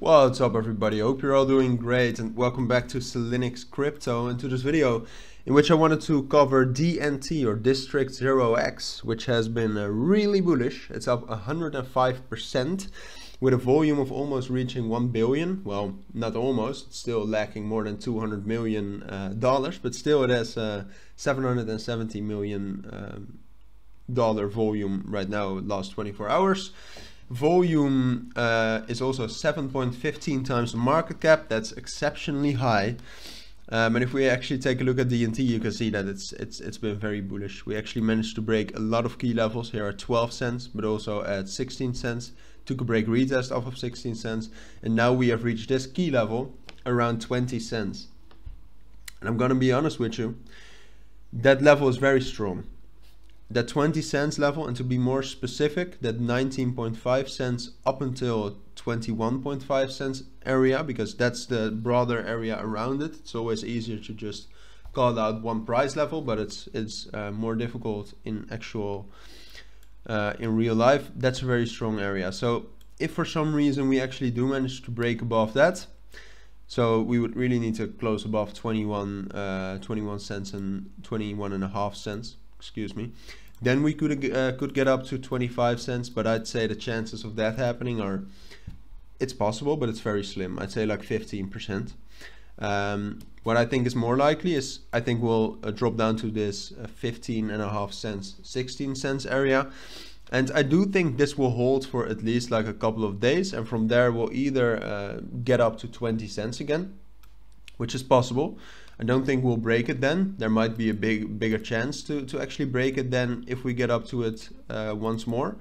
What's up everybody, hope you're all doing great and welcome back to Cilinix Crypto. And to this video in which I wanted to cover DNT or District 0x which has been uh, really bullish, it's up 105% with a volume of almost reaching 1 billion, well not almost, it's still lacking more than 200 million uh, dollars but still it has uh, 770 million um, dollar volume right now last 24 hours. Volume uh, is also 7.15 times the market cap. That's exceptionally high. Um, and if we actually take a look at DNT, you can see that it's it's it's been very bullish. We actually managed to break a lot of key levels here at 12 cents, but also at 16 cents. Took a break retest off of 16 cents, and now we have reached this key level around 20 cents. And I'm gonna be honest with you, that level is very strong that 20 cents level and to be more specific that 19.5 cents up until 21.5 cents area because that's the broader area around it. It's always easier to just call out one price level but it's it's uh, more difficult in actual uh, in real life. That's a very strong area. So if for some reason we actually do manage to break above that so we would really need to close above 21 uh, 21 cents and 21 and a half cents excuse me, then we could uh, could get up to 25 cents. But I'd say the chances of that happening are, it's possible, but it's very slim. I'd say like 15%. Um, what I think is more likely is I think we'll uh, drop down to this uh, 15 and a half cents, 16 cents area. And I do think this will hold for at least like a couple of days. And from there, we'll either uh, get up to 20 cents again, which is possible. I don't think we'll break it then. There might be a big bigger chance to, to actually break it then if we get up to it uh, once more.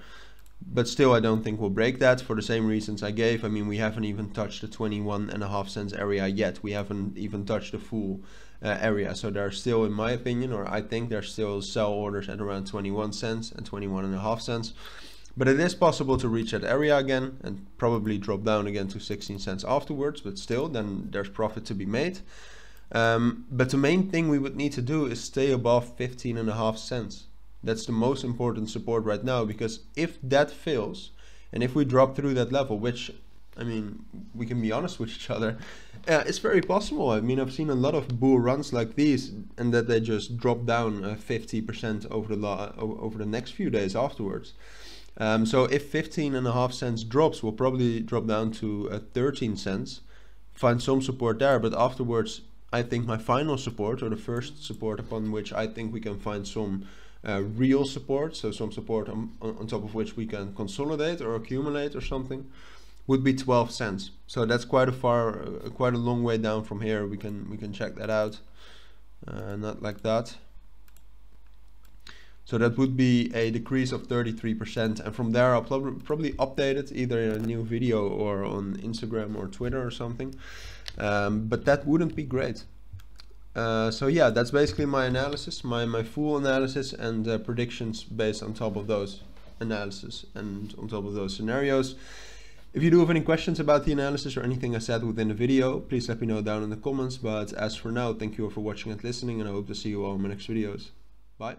But still, I don't think we'll break that for the same reasons I gave. I mean, we haven't even touched the 21 and a half cents area yet. We haven't even touched the full uh, area. So there are still, in my opinion, or I think there's still sell orders at around 21 cents and 21 and a half cents. But it is possible to reach that area again and probably drop down again to 16 cents afterwards. But still, then there's profit to be made. Um, but the main thing we would need to do is stay above 15 and a half cents. That's the most important support right now because if that fails and if we drop through that level, which I mean, we can be honest with each other, uh, it's very possible. I mean, I've seen a lot of bull runs like these and that they just drop down 50% uh, over the over the next few days afterwards. Um, so if 15 and a half cents drops, we'll probably drop down to uh, 13 cents, find some support there, but afterwards I think my final support or the first support upon which I think we can find some uh, real support, so some support on, on top of which we can consolidate or accumulate or something, would be 12 cents. So that's quite a far, uh, quite a long way down from here. We can we can check that out, uh, not like that. So that would be a decrease of 33%. And from there, I'll probably update it either in a new video or on Instagram or Twitter or something. Um, but that wouldn't be great. Uh, so yeah, that's basically my analysis, my, my full analysis and uh, predictions based on top of those analysis and on top of those scenarios. If you do have any questions about the analysis or anything I said within the video, please let me know down in the comments. But as for now, thank you all for watching and listening and I hope to see you all in my next videos. Bye.